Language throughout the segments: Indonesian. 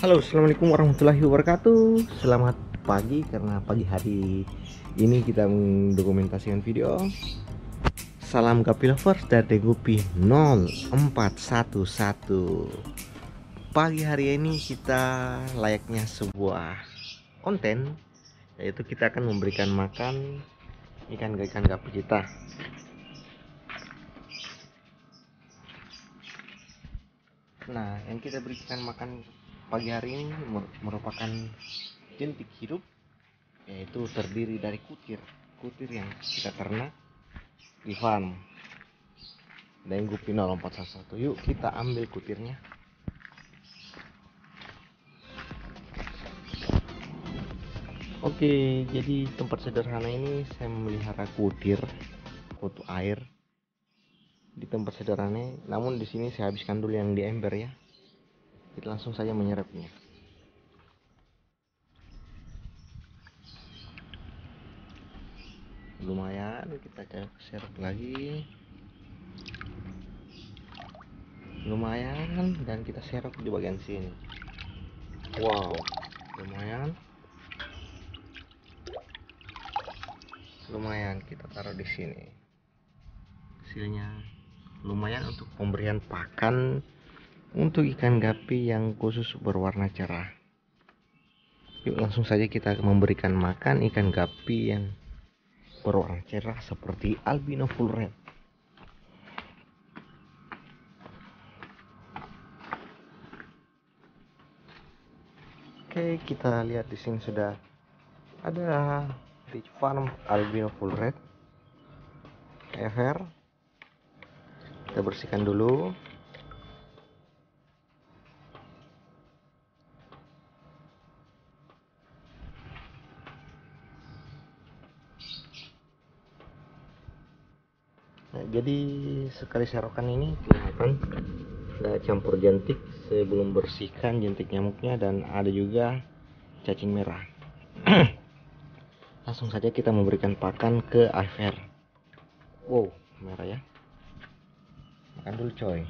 Halo, assalamualaikum warahmatullahi wabarakatuh. Selamat pagi karena pagi hari ini kita mendokumentasikan video. Salam Gapi Lovers dari Gupi 0411. Pagi hari ini kita layaknya sebuah konten yaitu kita akan memberikan makan ikan-ikan gapi kita. Nah, yang kita berikan makan pagi hari ini merupakan jentik hidup yaitu terdiri dari kutir. Kutir yang kita ternak di farm. Dan gupi 0411 yuk kita ambil kutirnya. Oke, jadi tempat sederhana ini saya memelihara kutir, kutu air di tempat sederhana. Namun di sini saya habiskan dulu yang di ember ya kita langsung saja menyerapnya. Lumayan kita serap lagi. Lumayan dan kita serap di bagian sini. Wow lumayan. Lumayan kita taruh di sini. Hasilnya lumayan untuk pemberian pakan untuk ikan gapi yang khusus berwarna cerah. Yuk langsung saja kita memberikan makan ikan gapi yang berwarna cerah seperti albino full red. Oke, kita lihat di sini sudah ada Rich Farm albino full red. Ever. Kita bersihkan dulu. Nah, jadi sekali serokan ini kelihatan ada campur jentik sebelum bersihkan jentik nyamuknya dan ada juga cacing merah. Langsung saja kita memberikan pakan ke Iver. Wow, merah ya. Makan dulu coy.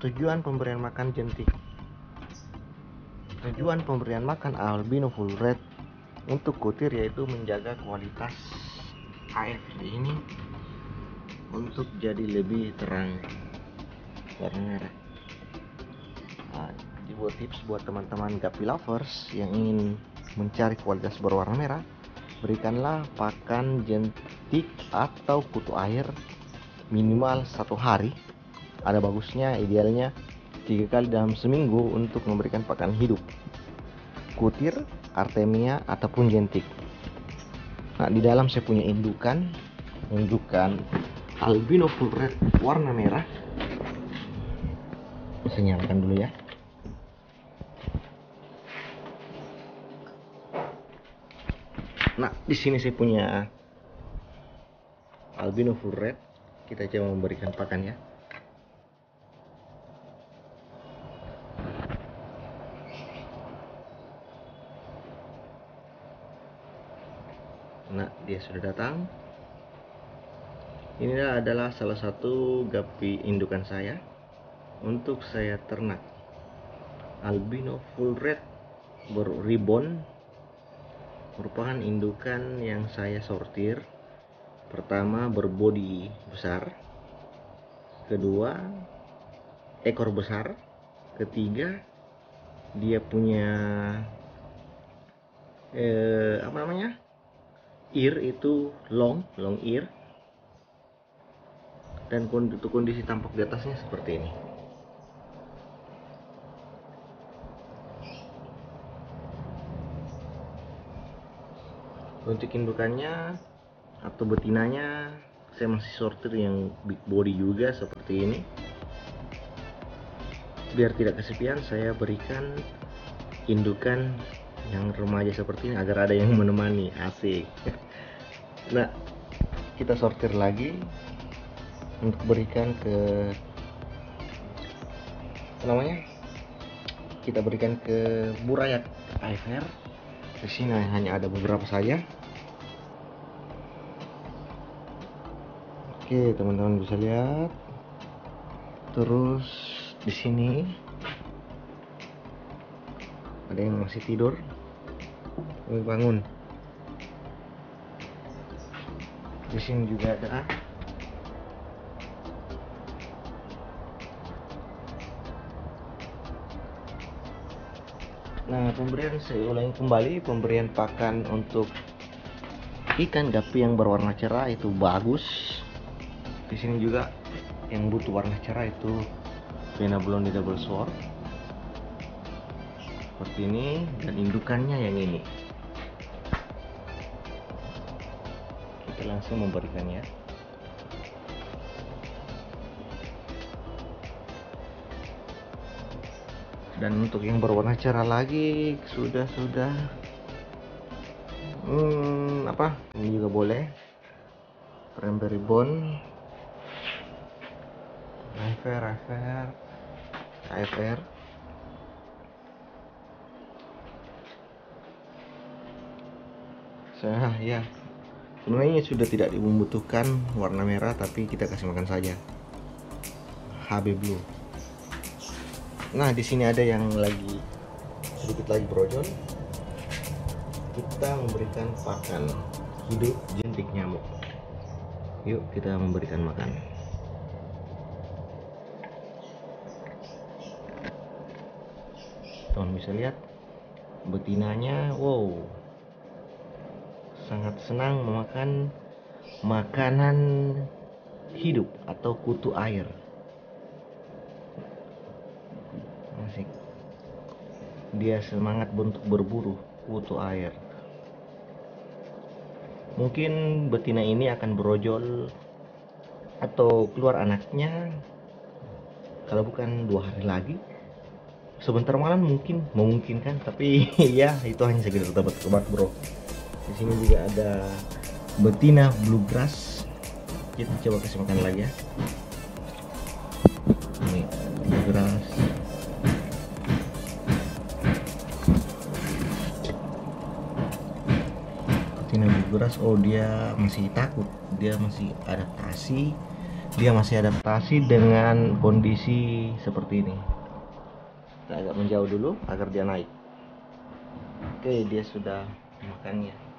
Tujuan pemberian makan jentik. Tujuan pemberian makan albino full red untuk kutir yaitu menjaga kualitas AFC ini untuk jadi lebih terang. Warna merah nah, dibuat tips buat teman-teman gapi lovers yang ingin mencari kualitas berwarna merah berikanlah pakan jentik atau kutu air minimal satu hari. Ada bagusnya idealnya tiga kali dalam seminggu untuk memberikan pakan hidup. Kutir artemia ataupun jentik Nah, di dalam saya punya indukan, indukan albino full red warna merah. Saya nyalakan dulu ya. Nah, di sini saya punya albino full red. Kita coba memberikan pakan ya. Nah, dia sudah datang. Ini adalah salah satu gapi indukan saya untuk saya ternak. Albino full red berribbon merupakan indukan yang saya sortir. Pertama berbodi besar, kedua ekor besar, ketiga dia punya eh, apa namanya ear itu long long ear. Dan untuk kondisi tampak di atasnya seperti ini. Untuk indukannya atau betinanya saya masih sortir yang big body juga seperti ini. Biar tidak kesepian saya berikan indukan yang remaja seperti ini agar ada yang menemani. Asik. Nah kita sortir lagi untuk berikan ke apa namanya? Kita berikan ke burayak IFR di sini hanya ada beberapa saja. Oke teman-teman bisa lihat. Terus di sini ada yang masih tidur Woi, bangun di sini juga ada Nah, pemberian saya ulangi kembali pemberian pakan untuk ikan gapi yang berwarna cerah itu bagus. Di sini juga yang butuh warna cerah itu Pena Blonde Double Sword. Seperti ini dan indukannya yang ini. Kita langsung memberikannya. dan untuk yang berwarna cerah lagi sudah sudah hmm, apa? Ini juga boleh. Cranberry bone. Refer refer KFR saya ya. Sebenarnya sudah tidak membutuhkan warna merah tapi kita kasih makan saja. HB blue. Nah di sini ada yang lagi sedikit lagi brojol. Kita memberikan pakan. Hidup jentik nyamuk. Yuk kita memberikan makan. Teman bisa lihat betinanya wow sangat senang memakan makanan hidup atau kutu air. Asik. Dia semangat untuk berburu kutu air. Mungkin betina ini akan berojol atau keluar anaknya. Kalau bukan dua hari lagi sebentar malam mungkin memungkinkan tapi ya itu hanya sekedar tebak-tebak bro di sini juga ada betina bluegrass. Kita coba kasih makan lagi ya. Ini bluegrass. Betina bluegrass. Oh dia masih takut. Dia masih adaptasi. Dia masih adaptasi dengan kondisi seperti ini. Kita agak menjauh dulu agar dia naik. Oke dia sudah makannya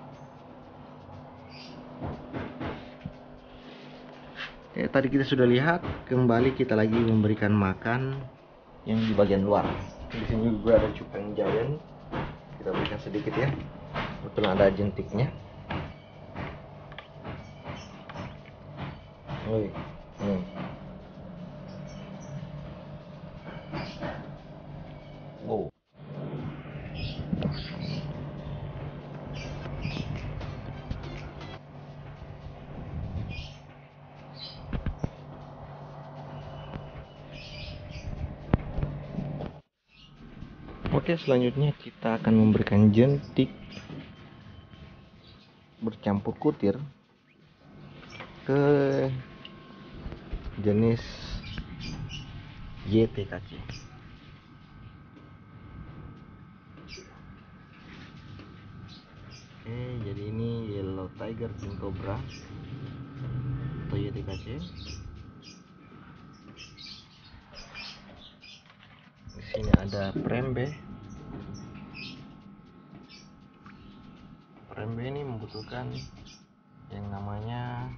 Oke, tadi kita sudah lihat kembali kita lagi memberikan makan yang di bagian luar. Di sini juga ada cupang giant kita berikan sedikit ya. Betul ada jentiknya. Woi, hmm. Oke, selanjutnya kita akan memberikan jentik bercampur kutir ke jenis YTKC. Oke, jadi ini Yellow Tiger King Cobra atau YTKC. Di sini ada prembe. Prembe ini membutuhkan yang namanya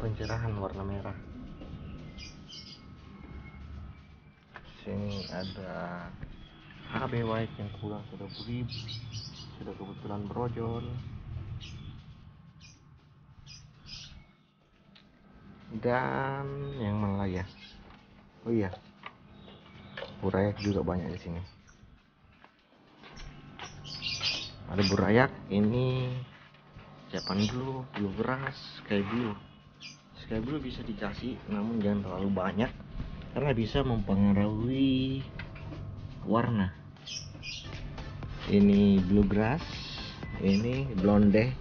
pencerahan warna merah. Sini ada HB White yang kebetulan sudah beli, sudah kebetulan brojol. Dan yang mana ya? Oh iya, burayak juga banyak di sini. Ada burayak ini Japan blue, blue grass, sky blue. Sky blue bisa dikasih namun jangan terlalu banyak karena bisa mempengaruhi warna. Ini blue grass, ini blonde,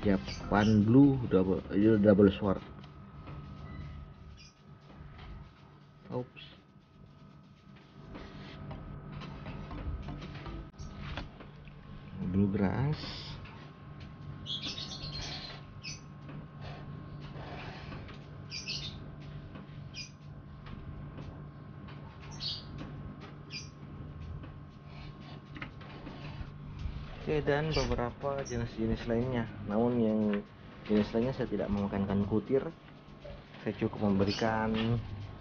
Japan blue double double sword. Oops. bluegrass Oke dan beberapa jenis-jenis lainnya. Namun yang jenis lainnya saya tidak memakankan kutir. Saya cukup memberikan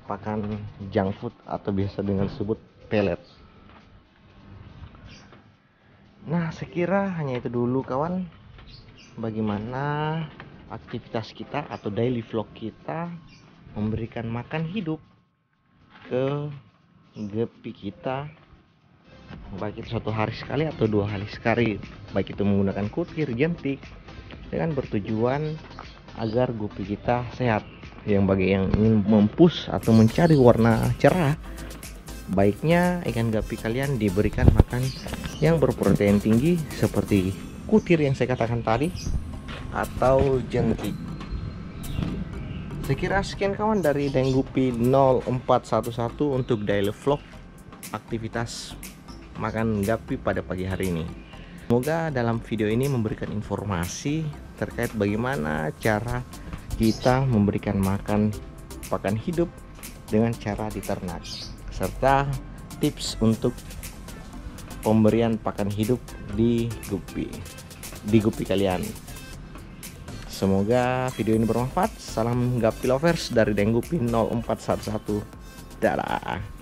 pakan junk food atau biasa dengan sebut pelet nah sekira hanya itu dulu kawan. Bagaimana aktivitas kita atau daily vlog kita memberikan makan hidup ke gepi kita baik itu satu hari sekali atau dua hari sekali. Baik itu menggunakan kutir jentik dengan bertujuan agar gupi kita sehat. Yang bagi yang ingin mempus atau mencari warna cerah baiknya ikan gapi kalian diberikan makan yang berprotein tinggi seperti kutir yang saya katakan tadi atau jentik. Saya kira sekian kawan dari Denggupi 0411 untuk daily vlog. Aktivitas makan gapi pada pagi hari ini. Semoga dalam video ini memberikan informasi terkait bagaimana cara kita memberikan makan pakan hidup dengan cara diternak serta tips untuk pemberian pakan hidup di gupi di gupi kalian. Semoga video ini bermanfaat. Salam gapi lovers dari Denggupi 0411 dadah